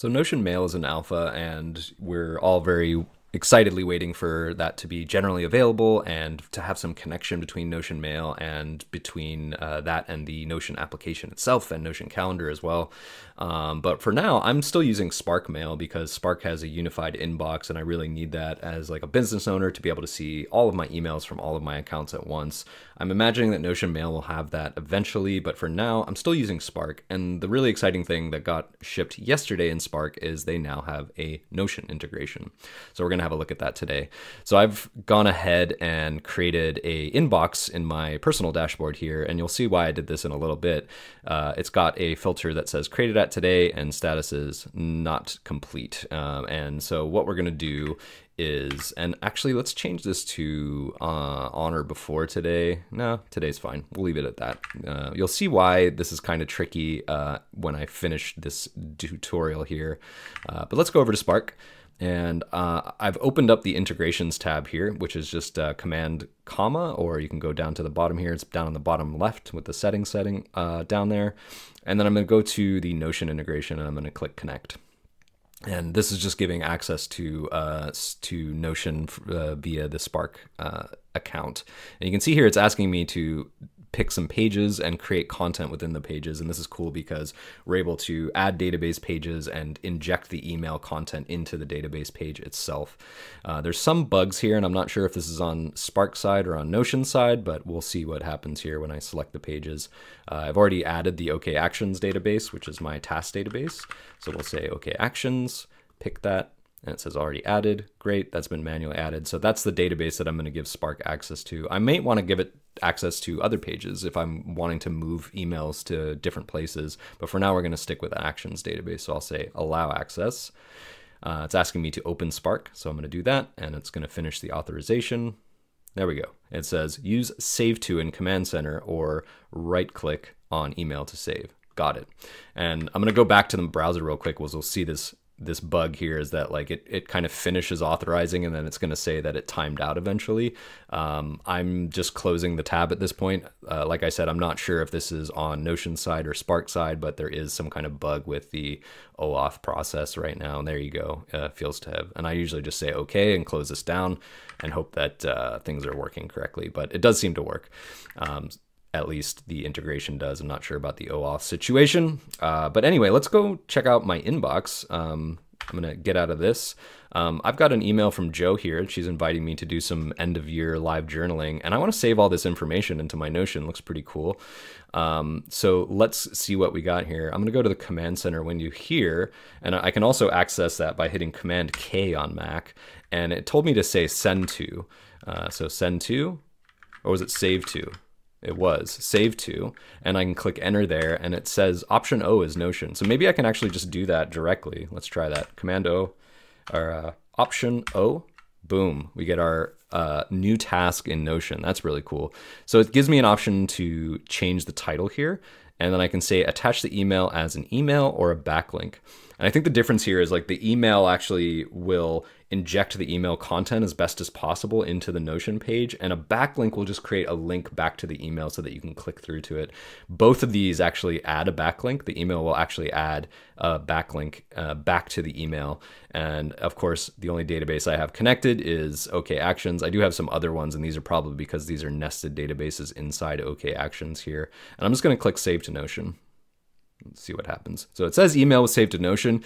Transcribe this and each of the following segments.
So Notion Mail is an alpha, and we're all very excitedly waiting for that to be generally available and to have some connection between Notion Mail and between uh, that and the Notion application itself and Notion Calendar as well. Um, but for now, I'm still using Spark Mail because Spark has a unified inbox, and I really need that as like a business owner to be able to see all of my emails from all of my accounts at once. I'm imagining that Notion Mail will have that eventually, but for now, I'm still using Spark. And the really exciting thing that got shipped yesterday in Spark is they now have a Notion integration. So we're gonna have a look at that today. So I've gone ahead and created a inbox in my personal dashboard here, and you'll see why I did this in a little bit. Uh, it's got a filter that says created at today and status is not complete. Um, and so what we're gonna do is, and actually let's change this to uh, on or before today. No, today's fine. We'll leave it at that. Uh, you'll see why this is kind of tricky uh, when I finish this tutorial here. Uh, but let's go over to Spark. And uh, I've opened up the integrations tab here, which is just uh, command comma, or you can go down to the bottom here. It's down on the bottom left with the settings setting uh, down there. And then I'm going to go to the Notion integration and I'm going to click connect. And this is just giving access to uh, to Notion uh, via the Spark uh, account. And you can see here it's asking me to pick some pages and create content within the pages. And this is cool because we're able to add database pages and inject the email content into the database page itself. Uh, there's some bugs here, and I'm not sure if this is on Spark side or on Notion side, but we'll see what happens here when I select the pages. Uh, I've already added the OK Actions database, which is my task database. So we'll say OK Actions, pick that, and it says already added. Great, that's been manually added. So that's the database that I'm going to give Spark access to. I may want to give it access to other pages if I'm wanting to move emails to different places. But for now, we're going to stick with the Actions database. So I'll say allow access. Uh, it's asking me to open Spark, so I'm going to do that, and it's going to finish the authorization. There we go. It says use save to in Command Center or right click on email to save. Got it. And I'm going to go back to the browser real quick. cause We'll see this this bug here is that like it, it kind of finishes authorizing and then it's going to say that it timed out eventually. Um, I'm just closing the tab at this point. Uh, like I said, I'm not sure if this is on Notion side or Spark side, but there is some kind of bug with the OAuth process right now. And there you go. Uh, feels to have. And I usually just say okay and close this down and hope that uh, things are working correctly. But it does seem to work. Um, at least the integration does. I'm not sure about the OAuth situation. Uh, but anyway, let's go check out my inbox. Um, I'm going to get out of this. Um, I've got an email from Joe here. She's inviting me to do some end of year live journaling, and I want to save all this information into my Notion. Looks pretty cool. Um, so let's see what we got here. I'm going to go to the Command Center window here, and I can also access that by hitting Command K on Mac. And it told me to say send to. Uh, so send to, or was it save to? It was save to and I can click enter there and it says option O is Notion. So maybe I can actually just do that directly. Let's try that. Command O or uh, option O. Boom. We get our uh, new task in Notion. That's really cool. So it gives me an option to change the title here. And then I can say attach the email as an email or a backlink. And I think the difference here is like the email actually will inject the email content as best as possible into the Notion page, and a backlink will just create a link back to the email so that you can click through to it. Both of these actually add a backlink. The email will actually add a backlink uh, back to the email. And of course, the only database I have connected is OK Actions. I do have some other ones, and these are probably because these are nested databases inside OK Actions here. And I'm just going to click Save to Notion. Let's see what happens. So it says email was saved to Notion.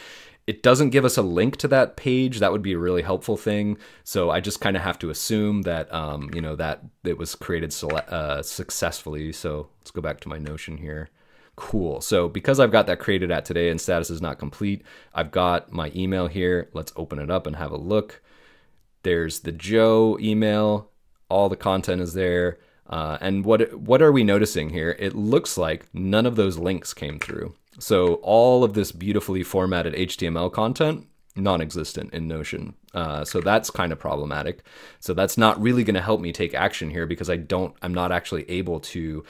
It doesn't give us a link to that page. That would be a really helpful thing. So I just kind of have to assume that um, you know that it was created uh, successfully. So let's go back to my Notion here. Cool. So because I've got that created at today and status is not complete, I've got my email here. Let's open it up and have a look. There's the Joe email. All the content is there. Uh, and what what are we noticing here? It looks like none of those links came through. So all of this beautifully formatted HTML content non-existent in Notion. Uh, so that's kind of problematic. So that's not really going to help me take action here because I don't. I'm not actually able to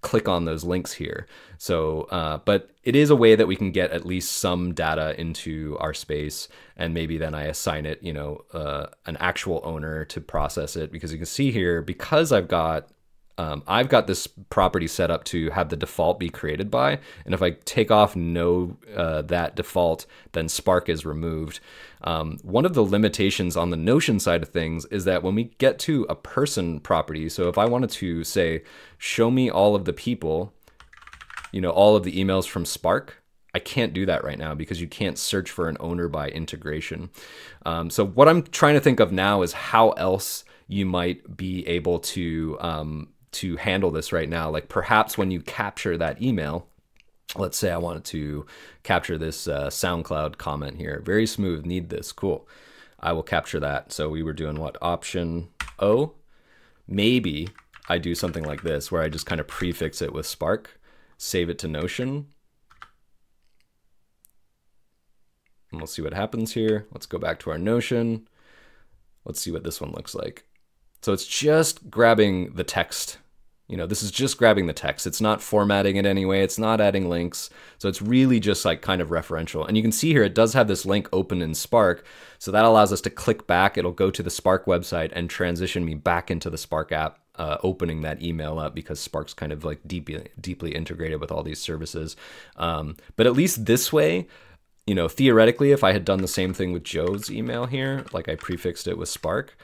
click on those links here. So, uh, but it is a way that we can get at least some data into our space, and maybe then I assign it, you know, uh, an actual owner to process it because you can see here because I've got um, I've got this property set up to have the default be created by, and if I take off no uh, that default, then Spark is removed. Um, one of the limitations on the Notion side of things is that when we get to a person property, so if I wanted to say, show me all of the people, you know, all of the emails from Spark, I can't do that right now because you can't search for an owner by integration. Um, so what I'm trying to think of now is how else you might be able to um, to handle this right now. Like perhaps when you capture that email, let's say I wanted to capture this uh, SoundCloud comment here. Very smooth, need this, cool. I will capture that. So we were doing what? Option O. Maybe I do something like this where I just kind of prefix it with Spark, save it to Notion, And we'll see what happens here. Let's go back to our Notion. Let's see what this one looks like. So it's just grabbing the text. You know, this is just grabbing the text. It's not formatting it anyway. It's not adding links. So it's really just like kind of referential. And you can see here, it does have this link open in Spark. So that allows us to click back. It'll go to the Spark website and transition me back into the Spark app uh, opening that email up because Spark's kind of like deeply deeply integrated with all these services. Um, but at least this way, you know, theoretically, if I had done the same thing with Joe's email here, like I prefixed it with Spark,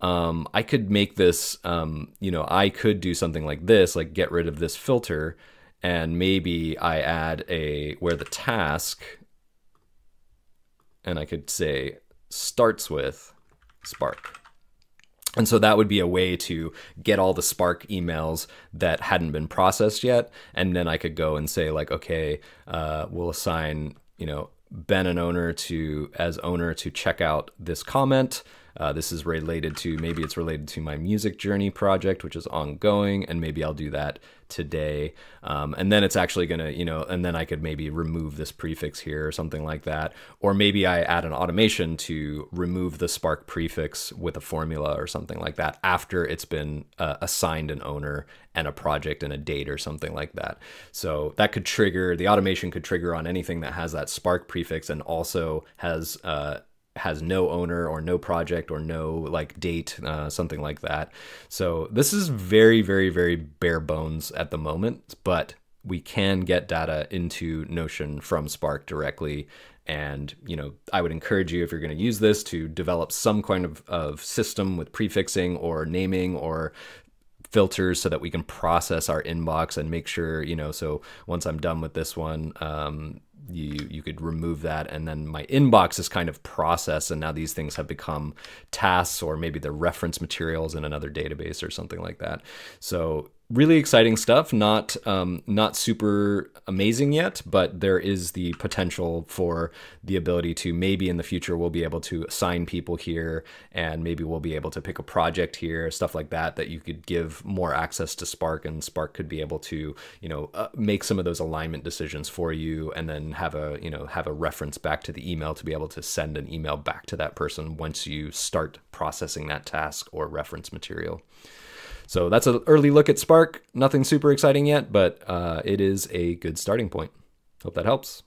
um, I could make this, um, you know, I could do something like this, like get rid of this filter, and maybe I add a where the task, and I could say starts with Spark. And so that would be a way to get all the Spark emails that hadn't been processed yet. And then I could go and say, like, okay, uh, we'll assign, you know, Ben an owner to as owner to check out this comment. Uh, this is related to maybe it's related to my music journey project, which is ongoing, and maybe I'll do that today. Um, and then it's actually gonna, you know, and then I could maybe remove this prefix here or something like that. Or maybe I add an automation to remove the Spark prefix with a formula or something like that after it's been uh, assigned an owner and a project and a date or something like that. So that could trigger, the automation could trigger on anything that has that Spark prefix and also has uh, has no owner or no project or no like date, uh, something like that. So this is very, very, very bare bones at the moment, but we can get data into Notion from Spark directly. And, you know, I would encourage you if you're going to use this to develop some kind of, of system with prefixing or naming or filters so that we can process our inbox and make sure, you know, so once I'm done with this one, um, you you could remove that and then my inbox is kind of processed and now these things have become tasks or maybe they're reference materials in another database or something like that. So really exciting stuff. Not um, not super amazing yet, but there is the potential for the ability to maybe in the future we'll be able to assign people here, and maybe we'll be able to pick a project here, stuff like that. That you could give more access to Spark, and Spark could be able to you know uh, make some of those alignment decisions for you, and then have a you know have a reference back to the email to be able to send an email back to that person once you start processing that task or reference material. So that's an early look at Spark. Nothing super exciting yet, but uh, it is a good starting point. Hope that helps.